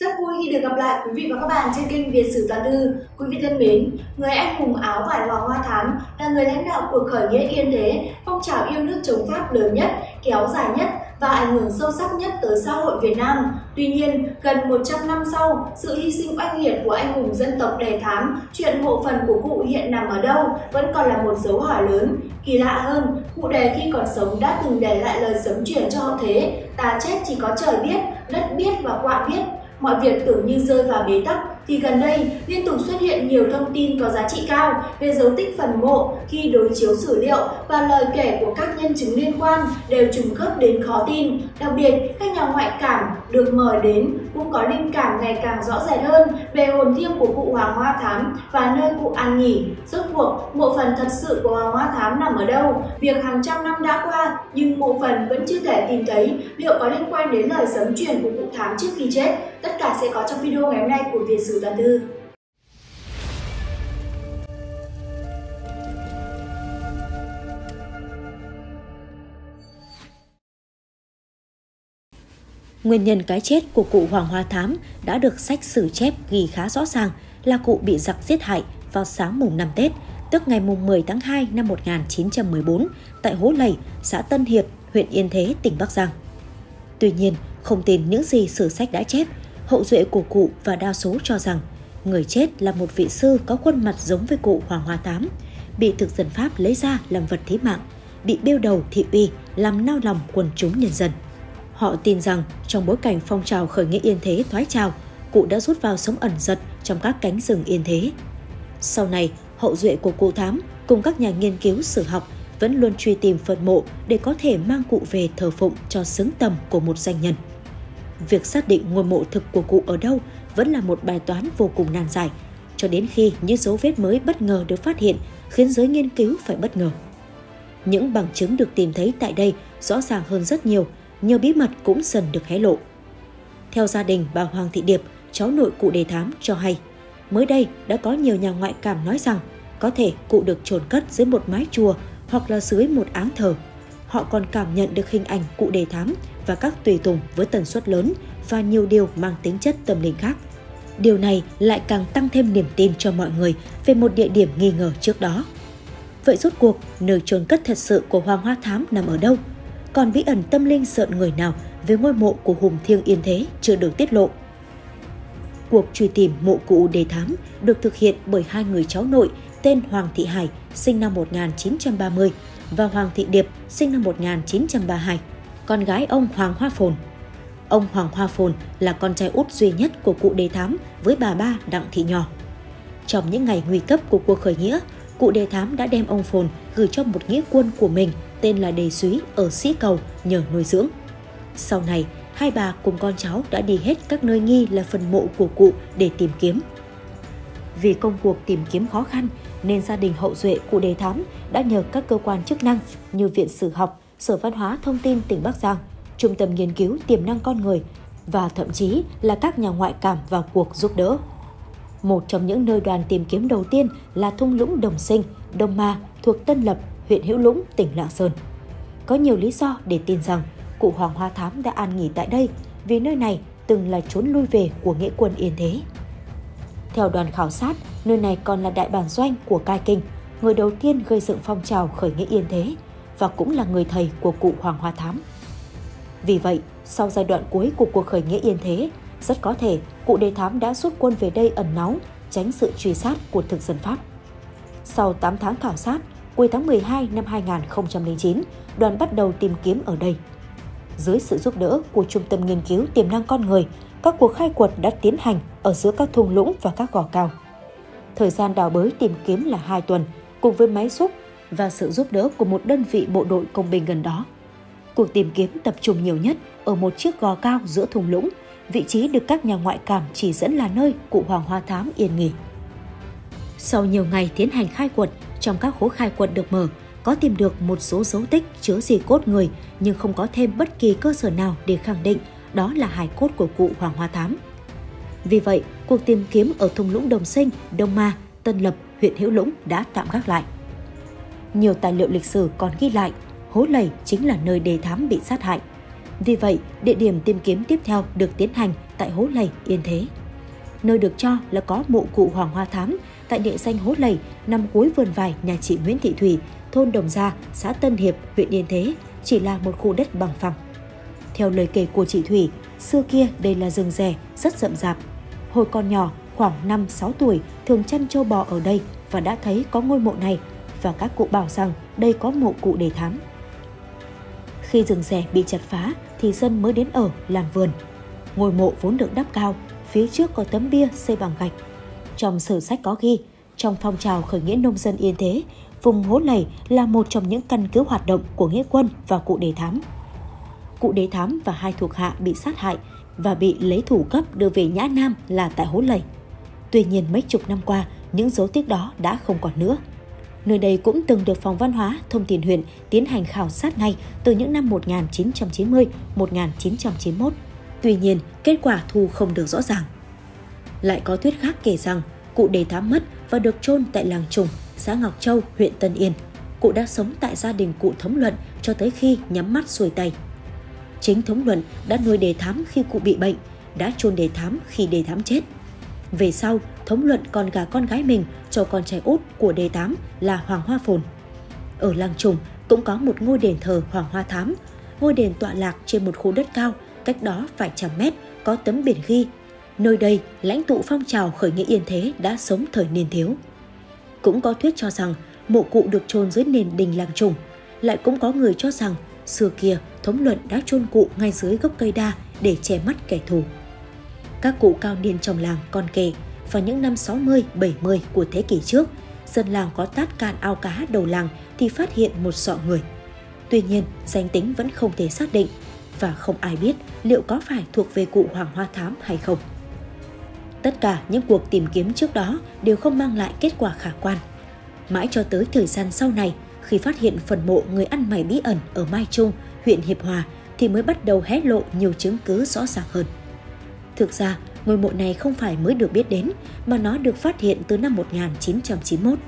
Rất vui khi được gặp lại quý vị và các bạn trên kênh Việt Sử Toàn Thư. Quý vị thân mến, người anh hùng áo vải hoàng hoa thám là người lãnh đạo cuộc khởi nghĩa yên thế, phong trào yêu nước chống Pháp lớn nhất, kéo dài nhất và ảnh hưởng sâu sắc nhất tới xã hội Việt Nam. Tuy nhiên, gần 100 năm sau, sự hy sinh oanh liệt của anh hùng dân tộc Đề Thám, chuyện mộ phần của cụ hiện nằm ở đâu vẫn còn là một dấu hỏi lớn. Kỳ lạ hơn, cụ Đề khi còn sống đã từng để lại lời sống truyền cho hậu thế, ta chết chỉ có trời biết, đất biết và quạ biết. Mọi việc tưởng như rơi vào bế tắc thì gần đây liên tục xuất hiện nhiều thông tin có giá trị cao về dấu tích phần mộ khi đối chiếu sử liệu và lời kể của các nhân chứng liên quan đều trùng khớp đến khó tin. Đặc biệt, các nhà ngoại cảm được mời đến cũng có linh cảm ngày càng rõ rệt hơn về hồn thiêng của cụ Hoàng Hoa Thám và nơi cụ an nghỉ. Rốt cuộc, mộ phần thật sự của Hoàng Hoa Thám nằm ở đâu? Việc hàng trăm năm đã qua nhưng mộ phần vẫn chưa thể tìm thấy liệu có liên quan đến lời sấm truyền của cụ Thám trước khi chết? Tất cả sẽ có trong video ngày hôm nay của Việt Sử Toàn Tư. Nguyên nhân cái chết của cụ Hoàng Hoa Thám đã được sách sử chép ghi khá rõ ràng là cụ bị giặc giết hại vào sáng mùng 5 Tết, tức ngày mùng 10 tháng 2 năm 1914 tại Hố Lầy, xã Tân Hiệp, huyện Yên Thế, tỉnh Bắc Giang. Tuy nhiên, không tin những gì sử sách đã chép, hậu duệ của cụ và đa số cho rằng người chết là một vị sư có khuôn mặt giống với cụ Hoàng Hoa Tám, bị thực dân Pháp lấy ra làm vật thí mạng, bị bêu đầu thị uy làm nao lòng quần chúng nhân dân. Họ tin rằng trong bối cảnh phong trào khởi nghĩa yên thế thoái trào, cụ đã rút vào sống ẩn giật trong các cánh rừng yên thế. Sau này, hậu duệ của cụ Thám cùng các nhà nghiên cứu sử học vẫn luôn truy tìm phần mộ để có thể mang cụ về thờ phụng cho xứng tầm của một danh nhân. Việc xác định ngôi mộ thực của cụ ở đâu vẫn là một bài toán vô cùng nan giải, cho đến khi những dấu vết mới bất ngờ được phát hiện khiến giới nghiên cứu phải bất ngờ. Những bằng chứng được tìm thấy tại đây rõ ràng hơn rất nhiều, nhiều bí mật cũng dần được hé lộ. Theo gia đình bà Hoàng Thị Điệp, cháu nội cụ đề thám cho hay, mới đây đã có nhiều nhà ngoại cảm nói rằng có thể cụ được chôn cất dưới một mái chùa hoặc là dưới một áng thờ. Họ còn cảm nhận được hình ảnh cụ đề thám và các tùy tùng với tần suất lớn và nhiều điều mang tính chất tâm linh khác. Điều này lại càng tăng thêm niềm tin cho mọi người về một địa điểm nghi ngờ trước đó. Vậy rốt cuộc, nơi chôn cất thật sự của Hoàng Hoa Thám nằm ở đâu? Còn bí ẩn tâm linh sợ người nào về ngôi mộ của Hùng Thiêng Yên Thế chưa được tiết lộ. Cuộc truy tìm mộ cụ đề thám được thực hiện bởi hai người cháu nội tên Hoàng Thị Hải, sinh năm 1930 và Hoàng Thị Điệp, sinh năm 1932, con gái ông Hoàng Hoa Phồn. Ông Hoàng Hoa Phồn là con trai út duy nhất của cụ Đề Thám với bà ba Đặng Thị Nhỏ. Trong những ngày nguy cấp của cuộc khởi nghĩa, cụ Đề Thám đã đem ông Phồn gửi cho một nghĩa quân của mình tên là Đề Súy ở Sĩ Cầu nhờ nuôi dưỡng. Sau này, hai bà cùng con cháu đã đi hết các nơi nghi là phần mộ của cụ để tìm kiếm. Vì công cuộc tìm kiếm khó khăn nên gia đình hậu duệ cụ Đề Thám đã nhờ các cơ quan chức năng như Viện Sử học, Sở Văn hóa Thông tin tỉnh Bắc Giang, Trung tâm Nghiên cứu Tiềm năng Con Người và thậm chí là các nhà ngoại cảm vào cuộc giúp đỡ. Một trong những nơi đoàn tìm kiếm đầu tiên là thung lũng Đồng Sinh, Đông Ma thuộc Tân Lập, huyện Hữu Lũng, tỉnh Lạng Sơn. Có nhiều lý do để tin rằng cụ Hoàng Hoa Thám đã an nghỉ tại đây vì nơi này từng là trốn lui về của nghĩa quân Yên Thế. Theo đoàn khảo sát, nơi này còn là đại bản doanh của Cai Kinh, người đầu tiên gây dựng phong trào khởi nghĩa Yên Thế và cũng là người thầy của cụ Hoàng Hoa Thám. Vì vậy, sau giai đoạn cuối của cuộc khởi nghĩa Yên Thế, rất có thể cụ Đề Thám đã rút quân về đây ẩn náu, tránh sự truy sát của thực dân Pháp. Sau 8 tháng khảo sát, cuối tháng 12 năm 2009, đoàn bắt đầu tìm kiếm ở đây. Dưới sự giúp đỡ của Trung tâm Nghiên cứu Tiềm năng Con Người, các cuộc khai quật đã tiến hành ở giữa các thung lũng và các gò cao. Thời gian đào bới tìm kiếm là 2 tuần, cùng với máy xúc và sự giúp đỡ của một đơn vị bộ đội công binh gần đó. Cuộc tìm kiếm tập trung nhiều nhất ở một chiếc gò cao giữa thung lũng, vị trí được các nhà ngoại cảm chỉ dẫn là nơi cụ Hoàng Hoa Thám yên nghỉ. Sau nhiều ngày tiến hành khai quật, trong các hố khai quật được mở, có tìm được một số dấu tích chứa gì cốt người nhưng không có thêm bất kỳ cơ sở nào để khẳng định đó là hài cốt của cụ Hoàng Hoa Thám. Vì vậy, cuộc tìm kiếm ở thung lũng Đồng Sinh, Đông Ma, Tân Lập, huyện Hữu Lũng đã tạm gác lại. Nhiều tài liệu lịch sử còn ghi lại hố lầy chính là nơi đề thám bị sát hại. Vì vậy, địa điểm tìm kiếm tiếp theo được tiến hành tại Hố Lầy, Yên Thế. Nơi được cho là có mộ cụ Hoàng Hoa Thám tại địa danh Hố Lầy nằm cuối vườn vải nhà chị Nguyễn Thị Thủy, thôn Đồng Gia, xã Tân Hiệp, huyện Yên Thế, chỉ là một khu đất bằng phẳng. Theo lời kể của chị Thủy, xưa kia đây là rừng rè, rất rậm rạp. Hồi còn nhỏ, khoảng 5-6 tuổi, thường chăn châu bò ở đây và đã thấy có ngôi mộ này và các cụ bảo rằng đây có mộ cụ để thám. Khi rừng rẻ bị chặt phá thì dân mới đến ở làm vườn. Ngôi mộ vốn được đắp cao, phía trước có tấm bia xây bằng gạch. Trong sử sách có ghi, trong phong trào khởi nghĩa nông dân yên thế, vùng hố này là một trong những căn cứ hoạt động của nghĩa quân và cụ đề thám. Cụ đề thám và hai thuộc hạ bị sát hại và bị lấy thủ cấp đưa về Nhã Nam là tại hố lầy. Tuy nhiên mấy chục năm qua, những dấu tích đó đã không còn nữa. Nơi đây cũng từng được Phòng Văn hóa, Thông tin huyện tiến hành khảo sát ngay từ những năm 1990-1991. Tuy nhiên, kết quả thu không được rõ ràng. Lại có thuyết khác kể rằng cụ đề thám mất và được chôn tại làng Trùng, xã Ngọc Châu, huyện Tân Yên. Cụ đã sống tại gia đình cụ Thống Luận cho tới khi nhắm mắt xuôi tay. Chính Thống Luận đã nuôi đề thám khi cụ bị bệnh, đã chôn đề thám khi đề thám chết. Về sau, Thống Luận còn gả con gái mình cho con trai út của đề thám là Hoàng Hoa Phồn. Ở làng Trùng cũng có một ngôi đền thờ Hoàng Hoa Thám. Ngôi đền tọa lạc trên một khu đất cao, cách đó vài trăm mét, có tấm biển ghi. Nơi đây, lãnh tụ phong trào khởi nghĩa yên thế đã sống thời niên thiếu. Cũng có thuyết cho rằng mộ cụ được chôn dưới nền đình làng Trùng. Lại cũng có người cho rằng xưa kia thống luận đã chôn cụ ngay dưới gốc cây đa để che mắt kẻ thù. Các cụ cao niên trong làng còn kể vào những năm 60, 70 của thế kỷ trước, dân làng có tát cạn ao cá đầu làng thì phát hiện một sọ người. Tuy nhiên, danh tính vẫn không thể xác định và không ai biết liệu có phải thuộc về cụ Hoàng Hoa Thám hay không. Tất cả những cuộc tìm kiếm trước đó đều không mang lại kết quả khả quan. Mãi cho tới thời gian sau này, khi phát hiện phần mộ người ăn mày bí ẩn ở Mai Trung, huyện Hiệp Hòa thì mới bắt đầu hé lộ nhiều chứng cứ rõ ràng hơn. Thực ra, ngôi mộ này không phải mới được biết đến, mà nó được phát hiện từ năm 1991.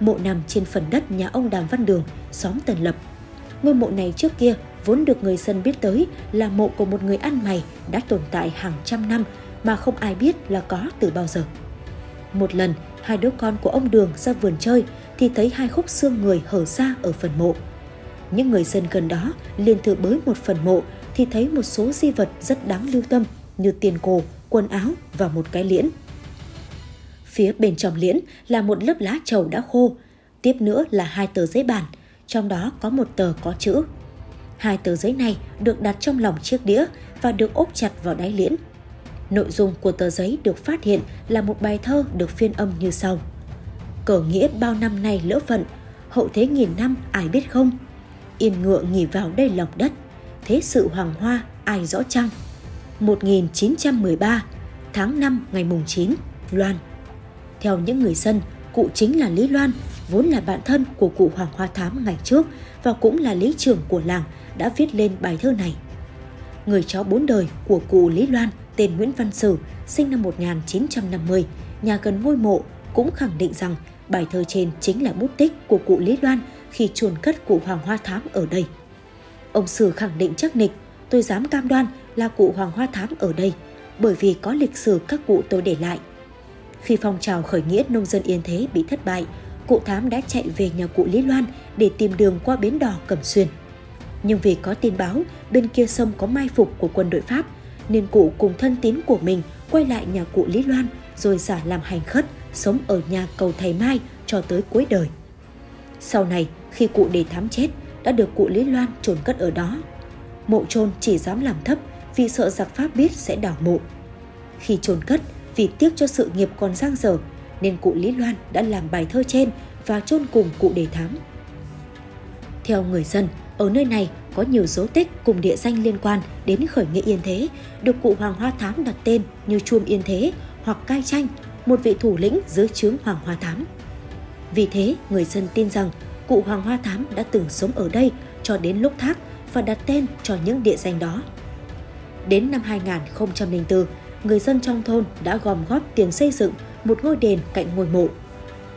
Mộ nằm trên phần đất nhà ông Đàm Văn Đường, xóm Tần Lập. Ngôi mộ này trước kia vốn được người dân biết tới là mộ của một người ăn mày đã tồn tại hàng trăm năm mà không ai biết là có từ bao giờ. Một lần, hai đứa con của ông Đường ra vườn chơi thì thấy hai khúc xương người hở ra ở phần mộ. Những người dân gần đó liền thử bới một phần mộ thì thấy một số di vật rất đáng lưu tâm như tiền cổ, quần áo và một cái liễn. Phía bên trong liễn là một lớp lá trầu đã khô, tiếp nữa là hai tờ giấy bản, trong đó có một tờ có chữ. Hai tờ giấy này được đặt trong lòng chiếc đĩa và được ốp chặt vào đáy liễn. Nội dung của tờ giấy được phát hiện là một bài thơ được phiên âm như sau. Cờ nghĩa bao năm nay lỡ phận, hậu thế nghìn năm ai biết không? Yên ngựa nghỉ vào đây lòng đất, thế sự hoàng hoa ai rõ chăng? 1913, tháng 5 ngày mùng 9, Loan. Theo những người dân, cụ chính là Lý Loan, vốn là bạn thân của cụ Hoàng Hoa Thám ngày trước và cũng là lý trưởng của làng đã viết lên bài thơ này. Người cháu bốn đời của cụ Lý Loan tên Nguyễn Văn Sử, sinh năm 1950, nhà gần ngôi mộ, cũng khẳng định rằng bài thơ trên chính là bút tích của cụ Lý Loan khi chuồn cất cụ Hoàng Hoa Thám ở đây. Ông Sử khẳng định chắc nịch, tôi dám cam đoan là cụ Hoàng Hoa Thám ở đây, bởi vì có lịch sử các cụ tôi để lại. Khi phong trào khởi nghĩa nông dân Yên Thế bị thất bại, cụ Thám đã chạy về nhà cụ Lý Loan để tìm đường qua bến đò Cẩm Xuyên. Nhưng vì có tin báo bên kia sông có mai phục của quân đội Pháp, nên cụ cùng thân tín của mình quay lại nhà cụ Lý Loan rồi giả làm hành khất, sống ở nhà cầu thầy Mai cho tới cuối đời. Sau này, khi cụ đề thám chết, đã được cụ Lý Loan chôn cất ở đó. Mộ chôn chỉ dám làm thấp vì sợ giặc Pháp biết sẽ đảo mộ. Khi chôn cất, vì tiếc cho sự nghiệp còn giang dở, nên cụ Lý Loan đã làm bài thơ trên và chôn cùng cụ đề thám. Theo người dân, ở nơi này có nhiều dấu tích cùng địa danh liên quan đến khởi nghĩa Yên Thế, được cụ Hoàng Hoa Thám đặt tên như Chuông Yên Thế hoặc Cai Tranh, một vị thủ lĩnh dưới trướng Hoàng Hoa Thám. Vì thế, người dân tin rằng cụ Hoàng Hoa Thám đã từng sống ở đây cho đến lúc thác và đặt tên cho những địa danh đó. Đến năm 2004, người dân trong thôn đã gom góp tiền xây dựng một ngôi đền cạnh ngôi mộ.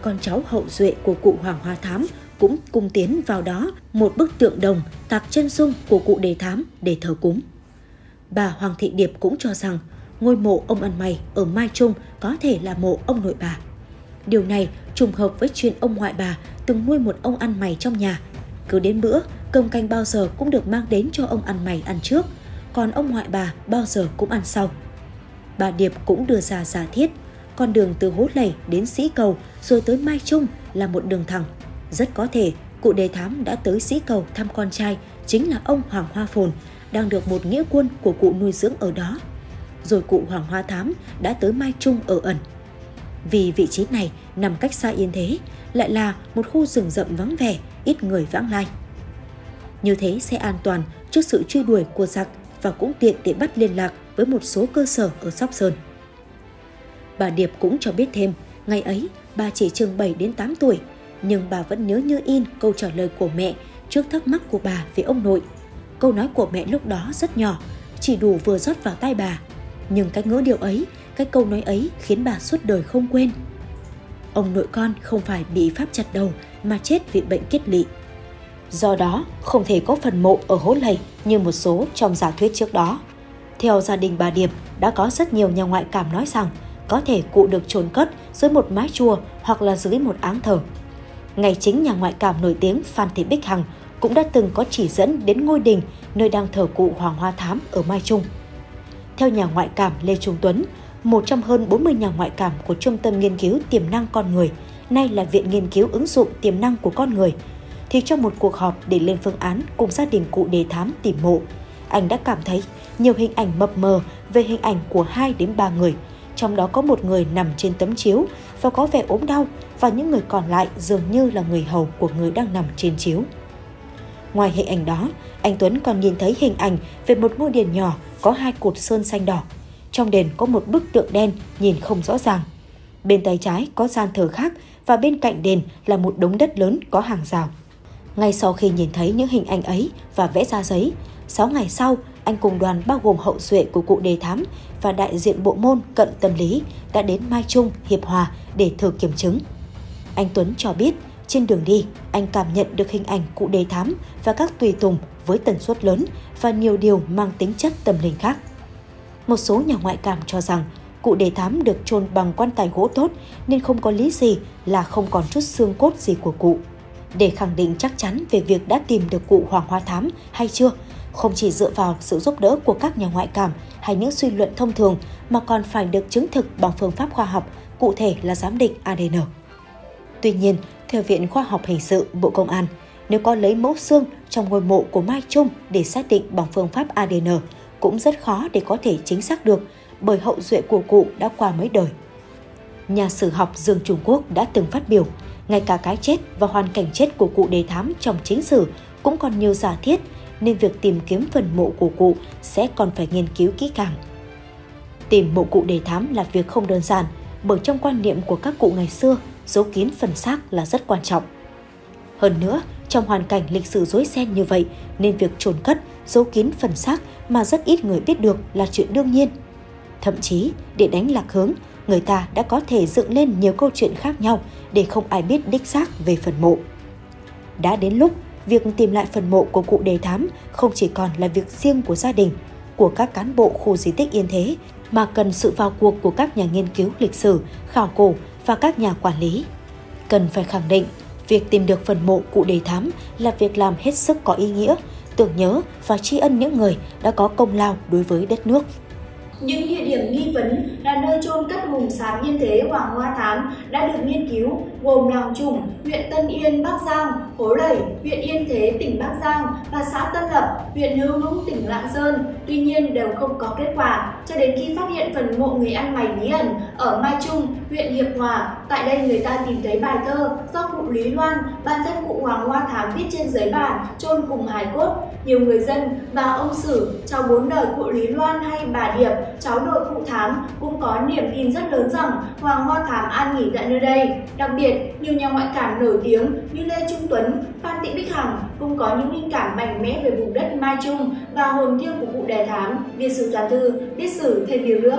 Con cháu hậu duệ của cụ Hoàng Hoa Thám cũng cùng tiến vào đó một bức tượng đồng tạc chân dung của cụ đề thám để thờ cúng. Bà Hoàng Thị Điệp cũng cho rằng ngôi mộ ông ăn mày ở Mai Trung có thể là mộ ông nội bà. Điều này trùng hợp với chuyện ông ngoại bà từng nuôi một ông ăn mày trong nhà. Cứ đến bữa, cơm canh bao giờ cũng được mang đến cho ông ăn mày ăn trước, còn ông ngoại bà bao giờ cũng ăn sau. Bà Điệp cũng đưa ra giả thiết, con đường từ Hố Lầy đến Sĩ Cầu rồi tới Mai Trung là một đường thẳng. Rất có thể cụ đề thám đã tới Sĩ Cầu thăm con trai chính là ông Hoàng Hoa Phồn, đang được một nghĩa quân của cụ nuôi dưỡng ở đó. Rồi cụ Hoàng Hoa Thám đã tới Mai Trung ở ẩn. Vì vị trí này nằm cách xa Yên Thế, lại là một khu rừng rậm vắng vẻ, ít người vãng lai. Như thế sẽ an toàn trước sự truy đuổi của giặc và cũng tiện để bắt liên lạc với một số cơ sở ở Sóc Sơn. Bà Điệp cũng cho biết thêm, ngày ấy bà chỉ chừng 7 đến 8 tuổi, nhưng bà vẫn nhớ như in câu trả lời của mẹ trước thắc mắc của bà về ông nội. Câu nói của mẹ lúc đó rất nhỏ, chỉ đủ vừa rót vào tai bà. Nhưng cái ngữ điệu ấy, cái câu nói ấy khiến bà suốt đời không quên. Ông nội con không phải bị pháp chặt đầu mà chết vì bệnh kết lị. Do đó, không thể có phần mộ ở hố lầy như một số trong giả thuyết trước đó. Theo gia đình bà Điệp, đã có rất nhiều nhà ngoại cảm nói rằng có thể cụ được chôn cất dưới một mái chùa hoặc là dưới một áng thờ. Ngày chính nhà ngoại cảm nổi tiếng Phan Thị Bích Hằng cũng đã từng có chỉ dẫn đến ngôi đình nơi đang thờ cụ Hoàng Hoa Thám ở Mai Trung. Theo nhà ngoại cảm Lê Trung Tuấn, một trong hơn 40 nhà ngoại cảm của Trung tâm Nghiên cứu Tiềm năng Con Người, nay là Viện Nghiên cứu ứng dụng tiềm năng của con người, thì trong một cuộc họp để lên phương án cùng gia đình cụ đề thám tìm mộ, anh đã cảm thấy nhiều hình ảnh mập mờ về hình ảnh của 2 đến 3 người, trong đó có một người nằm trên tấm chiếu và có vẻ ốm đau và những người còn lại dường như là người hầu của người đang nằm trên chiếu. Ngoài hình ảnh đó, anh Tuấn còn nhìn thấy hình ảnh về một ngôi đền nhỏ có hai cột sơn xanh đỏ. Trong đền có một bức tượng đen nhìn không rõ ràng. Bên tay trái có gian thờ khác và bên cạnh đền là một đống đất lớn có hàng rào. Ngay sau khi nhìn thấy những hình ảnh ấy và vẽ ra giấy, 6 ngày sau, anh cùng đoàn bao gồm hậu duệ của cụ đề thám và đại diện bộ môn cận tâm lý đã đến Mai Trung, Hiệp Hòa để thử kiểm chứng. Anh Tuấn cho biết, trên đường đi, anh cảm nhận được hình ảnh cụ đề thám và các tùy tùng với tần suất lớn và nhiều điều mang tính chất tâm linh khác. Một số nhà ngoại cảm cho rằng cụ đề thám được chôn bằng quan tài gỗ tốt nên không có lý gì là không còn chút xương cốt gì của cụ. Để khẳng định chắc chắn về việc đã tìm được cụ Hoàng Hoa Thám hay chưa, không chỉ dựa vào sự giúp đỡ của các nhà ngoại cảm hay những suy luận thông thường mà còn phải được chứng thực bằng phương pháp khoa học, cụ thể là giám định ADN. Tuy nhiên, theo Viện Khoa học Hình sự Bộ Công an, nếu có lấy mẫu xương trong ngôi mộ của Mai Trung để xác định bằng phương pháp ADN, cũng rất khó để có thể chính xác được bởi hậu duệ của cụ đã qua mấy đời. Nhà sử học Dương Trung Quốc đã từng phát biểu, ngay cả cái chết và hoàn cảnh chết của cụ đề thám trong chính sử cũng còn nhiều giả thiết nên việc tìm kiếm phần mộ của cụ sẽ còn phải nghiên cứu kỹ càng. Tìm mộ cụ đề thám là việc không đơn giản, bởi trong quan niệm của các cụ ngày xưa, giấu kín phần xác là rất quan trọng. Hơn nữa, trong hoàn cảnh lịch sử rối ren như vậy, nên việc chôn cất, giấu kín phần xác mà rất ít người biết được là chuyện đương nhiên. Thậm chí, để đánh lạc hướng, người ta đã có thể dựng lên nhiều câu chuyện khác nhau để không ai biết đích xác về phần mộ. Đã đến lúc việc tìm lại phần mộ của cụ đề thám không chỉ còn là việc riêng của gia đình, của các cán bộ khu di tích Yên Thế, mà cần sự vào cuộc của các nhà nghiên cứu lịch sử, khảo cổ và các nhà quản lý. Cần phải khẳng định, việc tìm được phần mộ cụ đề thám là việc làm hết sức có ý nghĩa, tưởng nhớ và tri ân những người đã có công lao đối với đất nước. Những địa điểm nghi vấn là nơi chôn cất hùng sám yên thế Hoàng Hoa Thám đã được nghiên cứu gồm làng Trùng, huyện Tân Yên, Bắc Giang, Hố Lẩy, huyện Yên Thế, tỉnh Bắc Giang và xã Tân Lập, huyện Hữu Lũng, tỉnh Lạng Sơn. Tuy nhiên đều không có kết quả cho đến khi phát hiện phần mộ người ăn mày bí ẩn ở Mai Trung, huyện Hiệp Hòa. Tại đây người ta tìm thấy bài thơ do cụ Lý Loan, ban thân cụ Hoàng Hoa Thám viết trên giấy bản chôn cùng hài cốt. Nhiều người dân và ông Sử, cháu bốn đời cụ Lý Loan hay bà Điệp cháu nội cụ Thám cũng có niềm tin rất lớn rằng Hoàng Hoa Thám an nghỉ tại nơi đây. Đặc biệt, nhiều nhà ngoại cảm nổi tiếng như Lê Trung Tuấn, Phan Thị Bích Hằng cũng có những linh cảm mạnh mẽ về vùng đất Mai Trung và hồn thiêng của cụ Đề Thám. Việt sử toàn thư, biết sử thêm điều nước.